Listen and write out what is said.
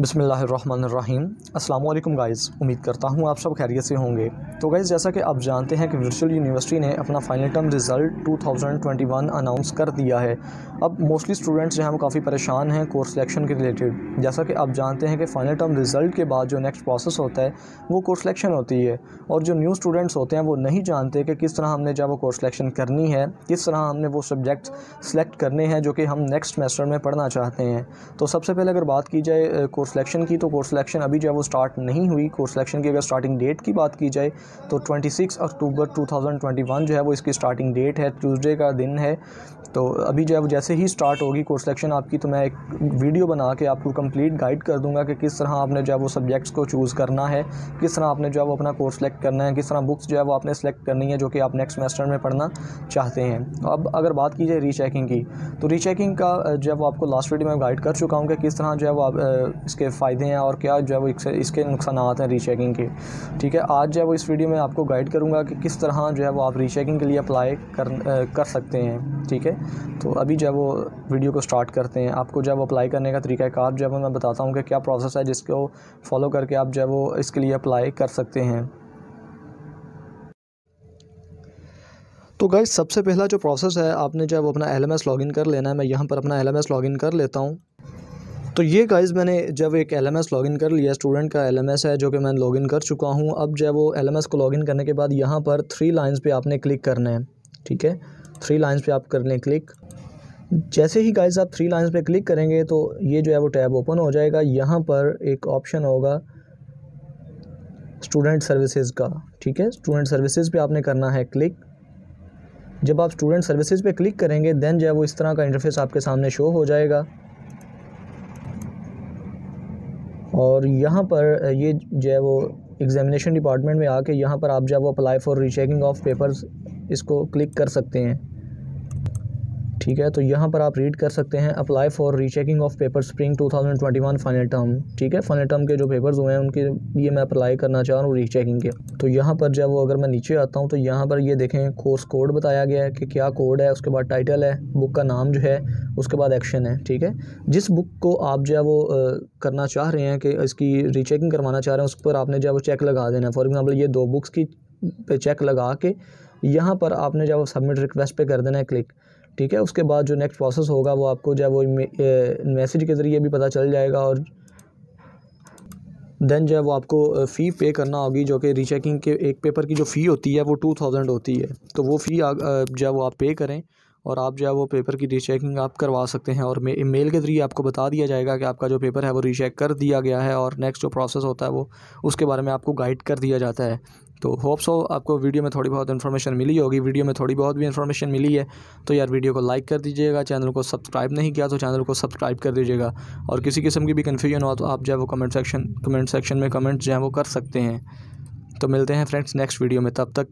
बिसमीम अल्लाम गाइज़ उम्मीद करता हूँ आप सब खैरियत से होंगे। तो गाइज़ जैसा कि आप जानते हैं कि वर्चुअल यूनिवर्सिटी ने अपना फाइनल टर्म रिज़ल्ट 2021 अनाउंस कर दिया है। अब मोस्टली स्टूडेंट्स जो हैं वो काफ़ी परेशान हैं कोर्स सिलेक्शन के रिलेटेड जैसा कि आप जानते हैं कि फ़ाइनल टर्म रिज़ल्ट के बाद जो नेक्स्ट प्रोसेस होता है, वो कोर्स सिलेक्शन होती है। और जो न्यू स्टूडेंट्स होते हैं, वो नहीं जानते कि किस तरह हमने जब वो कोर्स सिलेक्शन करनी है, किस तरह हमने वो सब्जेक्ट सेलेक्ट करने हैं जो कि हम नेक्स्ट सेमेस्टर में पढ़ना चाहते हैं। तो सबसे पहले अगर बात की जाए सिलेक्शन की तो कोर्स सिलेक्शन अभी जो है वो स्टार्ट नहीं हुई। कोर्स सिलेक्शन की अगर स्टार्टिंग डेट की बात की जाए तो 26 अक्टूबर 2021 जो है वो इसकी स्टार्टिंग डेट है। ट्यूसडे का दिन है। तो अभी जो है वो जैसे ही स्टार्ट होगी कोर्स सिलेक्शन आपकी तो मैं एक वीडियो बना के आपको कंप्लीट गाइड कर दूँगा कि किस तरह आपने जो है वो सब्जेक्ट्स को चूज़ करना है, किस तरह आपने जो है वो अपना कोर्स सेलेक्ट करना है, किस तरह बुक्स जो है वो आपने सेलेक्ट करनी है, जो कि आप नेक्स्ट सेमेस्टर में पढ़ना चाहते हैं। अब अगर बात की जाए रीचेकिंग की तो रीचेकिंग का जो है वो आपको लास्ट वीडियो में गाइड कर चुका हूँ कि किस तरह जो है वो आप इसके फ़ायदे हैं और क्या जो है वो इसके नुकसान हैं रीचेकिंग के। ठीक है, आज जो है वो इस वीडियो में आपको गाइड करूँगा कि किस तरह जो है वो आप रीचेकिंग के लिए अप्लाई कर कर सकते हैं। ठीक है तो अभी जो है वो वीडियो को स्टार्ट करते हैं। आपको जो वो अप्लाई करने का तरीक़ाकार जो है वो मैं बताता हूँ कि क्या प्रोसेस है जिसको फॉलो करके आप जो है वो इसके लिए अप्लाई कर सकते हैं। तो गाइज़ सबसे पहला जो प्रोसेस है, आपने जो वो अपना एल एम एस लॉगिन कर लेना है। मैं यहाँ पर अपना एल एम एस लॉगिन कर लेता हूँ। तो ये गाइज़ मैंने जब एक एल एम कर लिया स्टूडेंट का एल एम एस है, जो कि मैं लॉगिन कर चुका हूँ, अब जब वो एल एम एस को लॉगिन करने के बाद यहाँ पर थ्री लाइन्स पे आपने क्लिक करना है, ठीक है? थ्री लाइन्स पे आप कर लें क्लिक जैसे ही गाइज़ आप थ्री लाइंस पे क्लिक करेंगे तो ये जो है वो टैब ओपन हो जाएगा। यहाँ पर एक ऑप्शन होगा स्टूडेंट सर्विसेज़ का, ठीक है? स्टूडेंट सर्विसेज़ पे आपने करना है क्लिक जब आप स्टूडेंट सर्विसेज़ पे क्लिक करेंगे देन जो है वो इस तरह का इंटरफेस आपके सामने शो हो जाएगा। और यहाँ पर ये जो है वो एग्ज़ामिनेशन डिपार्टमेंट में आके यहाँ पर आप जब वो apply for rechecking of papers इसको क्लिक कर सकते हैं। ठीक है? तो यहाँ पर आप रीड कर सकते हैं apply for rechecking of paper spring 2021 final term ठीक है? फाइनल टर्म के जो पेपर्स हुए हैं, उनके लिए मैं अप्लाई करना चाह रहा हूँ रीचेकिंग के। तो यहाँ पर जब वो अगर मैं नीचे आता हूँ तो यहाँ पर ये देखें कोर्स कोड बताया गया है कि क्या कोड है, उसके बाद टाइटल है बुक का नाम जो है, उसके बाद एक्शन है, ठीक है? जिस बुक को आप जो है वो करना चाह रहे हैं कि इसकी रीचेकिंग करवाना चाह रहे हैं, उस पर आपने जो है वो चेक लगा देना फॉर एग्ज़ाम्पल ये दो बुक्स की पे चेक लगा के यहाँ पर आपने जब सबमिट रिक्वेस्ट पे कर देना है क्लिक ठीक है? उसके बाद जो नेक्स्ट प्रोसेस होगा वो आपको जो है वो मैसेज के ज़रिए भी पता चल जाएगा और देन जो है वो आपको फ़ी पे करना होगी जो कि रीचेकिंग के एक पेपर की जो फ़ी होती है वो टू थाउज़ेंड होती है। तो वो फ़ी जो है वो आप पे करें और आप जो है वो पेपर की रीचेकिंग आप करवा सकते हैं और मेल के ज़रिए आपको बता दिया जाएगा कि आपका जो पेपर है वो रीचेक कर दिया गया है और नेक्स्ट जो प्रोसेस होता है वो, उसके बारे में आपको गाइड कर दिया जाता है। तो होप सो आपको वीडियो में थोड़ी बहुत इन्फॉर्मेशन मिली होगी। वीडियो में थोड़ी बहुत भी इन्फॉर्मेशन मिली है तो यार वीडियो को लाइक कर दीजिएगा। चैनल को सब्सक्राइब नहीं किया तो चैनल को सब्सक्राइब कर दीजिएगा। और किसी किस्म की भी कन्फ्यूज़न हो तो आप जो है वो कमेंट सेक्शन कमेंट सेक्शन में कमेंट्स जो है वो कर सकते हैं। तो मिलते हैं फ्रेंड्स नेक्स्ट वीडियो में। तब तक